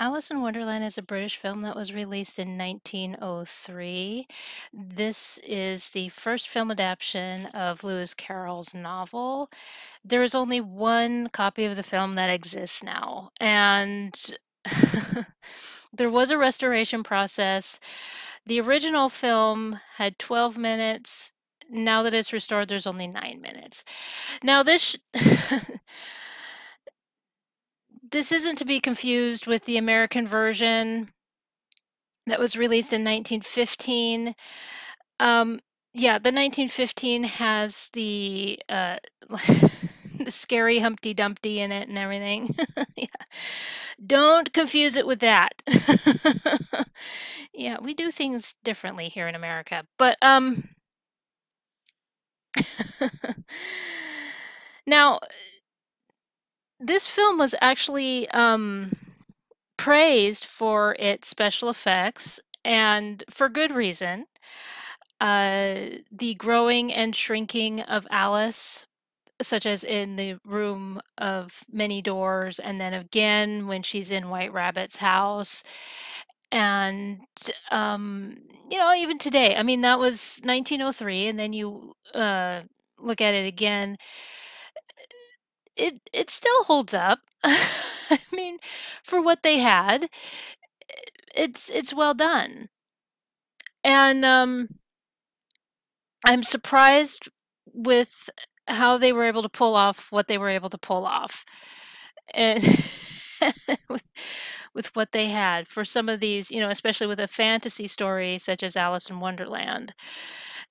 Alice in Wonderland is a British film that was released in 1903. This is the first film adaptation of Lewis Carroll's novel. There is only one copy of the film that exists now, and there was a restoration process. The original film had 12 minutes. Now that it's restored, there's only nine minutes. Now, this. this isn't to be confused with the American version that was released in 1915. Um, yeah, the 1915 has the uh, the scary Humpty Dumpty in it and everything. yeah. Don't confuse it with that. yeah, we do things differently here in America. But um now this film was actually um, praised for its special effects and for good reason. Uh, the growing and shrinking of Alice, such as in the room of many doors, and then again when she's in White Rabbit's house. And, um, you know, even today, I mean, that was 1903, and then you uh, look at it again it it still holds up. I mean, for what they had, it's it's well done. And um I'm surprised with how they were able to pull off what they were able to pull off. And with with what they had for some of these, you know, especially with a fantasy story such as Alice in Wonderland.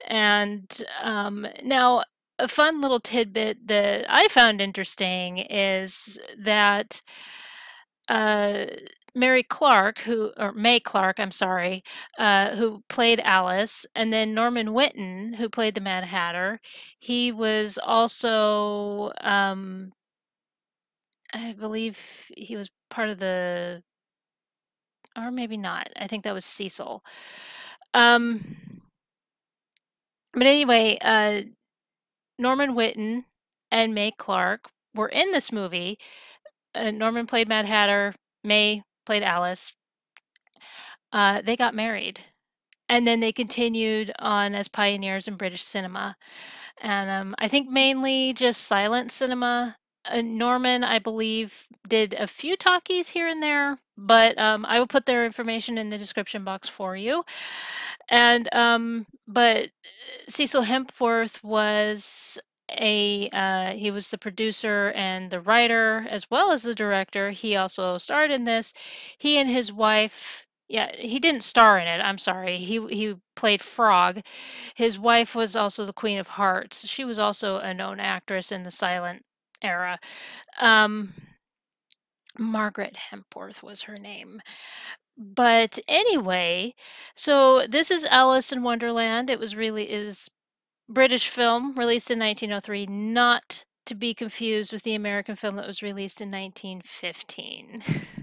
And um, now a fun little tidbit that I found interesting is that uh, Mary Clark, who or May Clark, I'm sorry, uh, who played Alice, and then Norman Whitten, who played the Mad Hatter. He was also, um, I believe, he was part of the, or maybe not. I think that was Cecil. Um, but anyway, uh, Norman Whitten and May Clark were in this movie. Uh, Norman played Mad Hatter, May played Alice. Uh, they got married. And then they continued on as pioneers in British cinema. And um, I think mainly just silent cinema. Uh, Norman, I believe, did a few talkies here and there, but um, I will put their information in the description box for you. And um, but Cecil Hepworth was a uh, he was the producer and the writer as well as the director. He also starred in this. He and his wife. Yeah, he didn't star in it. I'm sorry. He he played Frog. His wife was also the Queen of Hearts. She was also a known actress in the silent era. Um, Margaret Hepworth was her name. But anyway, so this is Alice in Wonderland. It was really is British film released in 1903, not to be confused with the American film that was released in 1915.